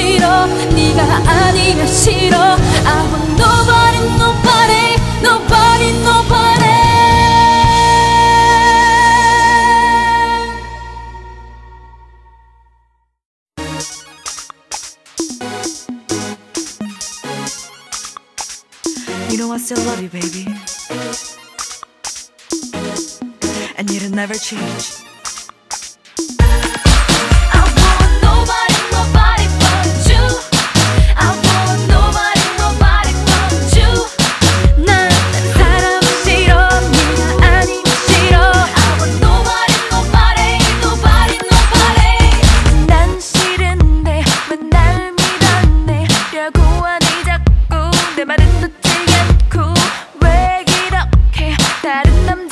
싫어 네가 아니면 싫어 want know I still love you, baby. And you'll never change. 내 말은 듣지 않고 왜 이렇게 다른 남자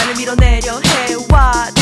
나를 밀어내려 해와